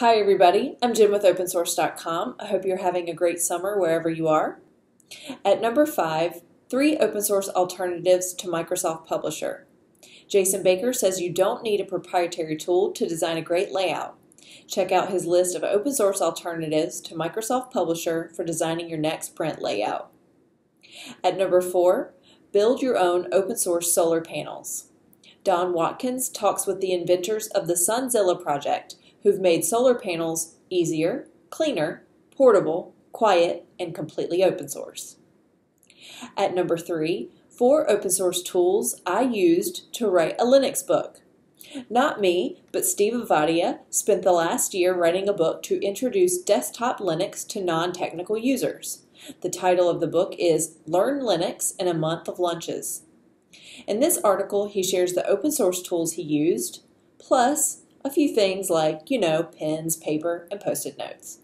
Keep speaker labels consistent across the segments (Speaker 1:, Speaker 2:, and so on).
Speaker 1: Hi, everybody. I'm Jen with OpenSource.com. I hope you're having a great summer wherever you are. At number five, three open source alternatives to Microsoft Publisher. Jason Baker says you don't need a proprietary tool to design a great layout. Check out his list of open source alternatives to Microsoft Publisher for designing your next print layout. At number four, build your own open source solar panels. Don Watkins talks with the inventors of the Sunzilla project who've made solar panels easier, cleaner, portable, quiet, and completely open source. At number three, four open source tools I used to write a Linux book. Not me, but Steve Avadia spent the last year writing a book to introduce desktop Linux to non technical users. The title of the book is Learn Linux in a Month of Lunches. In this article, he shares the open source tools he used, plus a few things like, you know, pens, paper, and post it notes.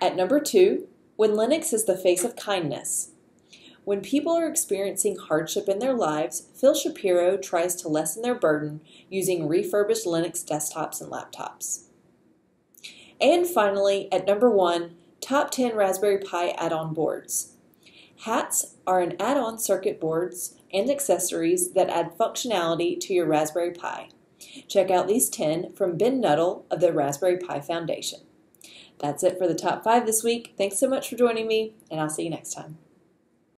Speaker 1: At number two, when Linux is the face of kindness. When people are experiencing hardship in their lives, Phil Shapiro tries to lessen their burden using refurbished Linux desktops and laptops. And finally, at number one, top 10 Raspberry Pi add on boards. Hats are an add on circuit boards and accessories that add functionality to your Raspberry Pi. Check out these 10 from Ben Nuttall of the Raspberry Pi Foundation. That's it for the top five this week. Thanks so much for joining me, and I'll see you next time.